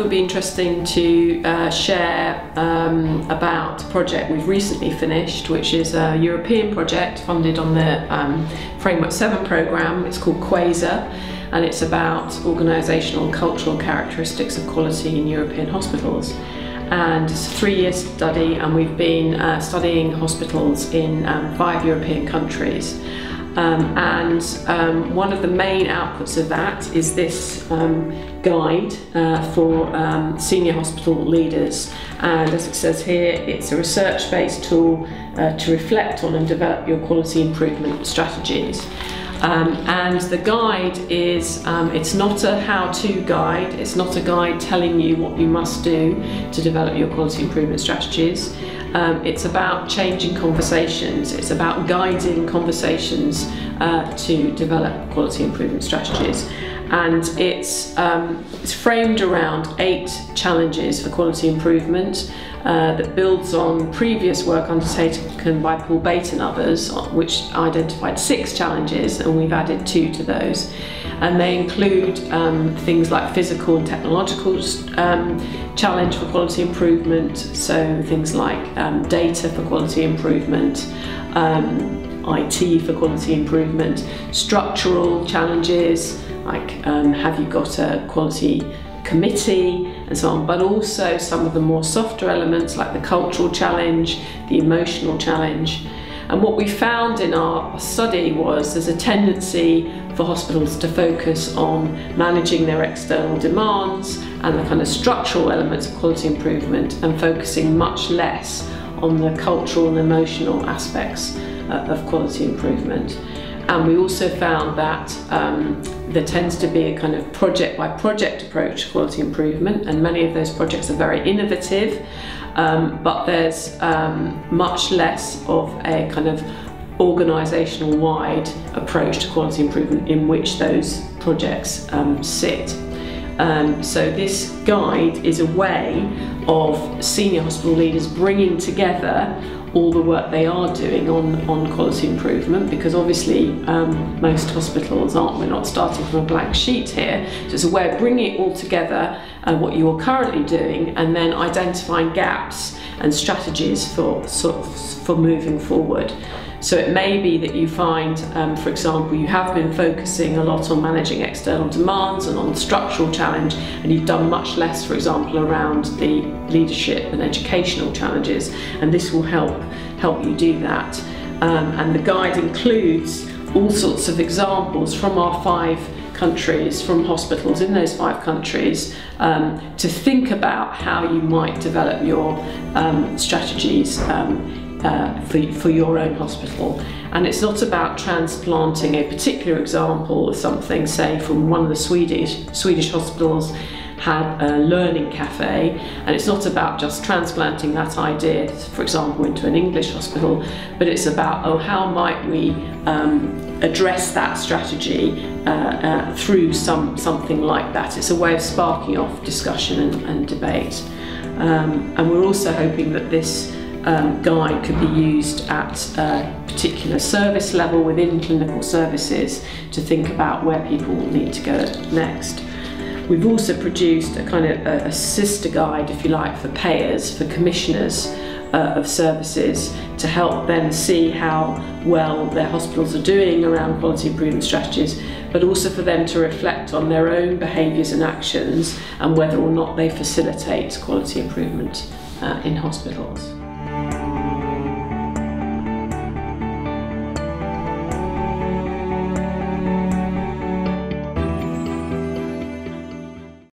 it'd be interesting to uh, share um, about a project we've recently finished, which is a European project funded on the um, Framework 7 programme. It's called Quaser and it's about organisational and cultural characteristics of quality in European hospitals. And it's a three-year study and we've been uh, studying hospitals in um, five European countries. Um, and um, one of the main outputs of that is this um, guide uh, for um, senior hospital leaders. And as it says here, it's a research based tool uh, to reflect on and develop your quality improvement strategies. Um, and the guide is, um, it's not a how-to guide, it's not a guide telling you what you must do to develop your quality improvement strategies. Um, it's about changing conversations, it's about guiding conversations uh, to develop quality improvement strategies. And it's, um, it's framed around eight challenges for quality improvement uh, that builds on previous work undertaken by Paul Bate and others, which identified six challenges, and we've added two to those. And they include um, things like physical and technological um, challenge for quality improvement, so things like um, data for quality improvement, um, IT for quality improvement, structural challenges like um, have you got a quality committee and so on, but also some of the more softer elements like the cultural challenge, the emotional challenge. And what we found in our study was there's a tendency for hospitals to focus on managing their external demands and the kind of structural elements of quality improvement and focusing much less on the cultural and emotional aspects uh, of quality improvement. And we also found that um, there tends to be a kind of project by project approach to quality improvement, and many of those projects are very innovative, um, but there's um, much less of a kind of organisational wide approach to quality improvement in which those projects um, sit. Um, so this guide is a way of senior hospital leaders bringing together all the work they are doing on, on quality improvement because obviously um, most hospitals aren't, we're not starting from a blank sheet here. So it's a way of bringing it all together, uh, what you are currently doing, and then identifying gaps and strategies for, sort of, for moving forward. So it may be that you find, um, for example, you have been focusing a lot on managing external demands and on the structural challenge, and you've done much less, for example, around the leadership and educational challenges, and this will help help you do that. Um, and the guide includes all sorts of examples from our five countries, from hospitals in those five countries, um, to think about how you might develop your um, strategies um, uh, for, for your own hospital. And it's not about transplanting a particular example of something, say from one of the Swedish, Swedish hospitals had a learning cafe and it's not about just transplanting that idea for example into an English hospital but it's about oh how might we um, address that strategy uh, uh, through some something like that it's a way of sparking off discussion and, and debate um, and we're also hoping that this um, guide could be used at a particular service level within clinical services to think about where people need to go next. We've also produced a kind of a, sister guide, if you like, for payers, for commissioners uh, of services to help them see how well their hospitals are doing around quality improvement strategies, but also for them to reflect on their own behaviours and actions and whether or not they facilitate quality improvement uh, in hospitals.